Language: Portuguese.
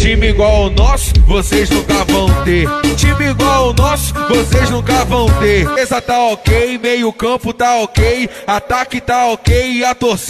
Time igual o nosso, vocês nunca vão ter. Time igual o nosso, vocês nunca vão ter. Essa tá ok, meio campo tá ok, ataque tá ok, e a torcida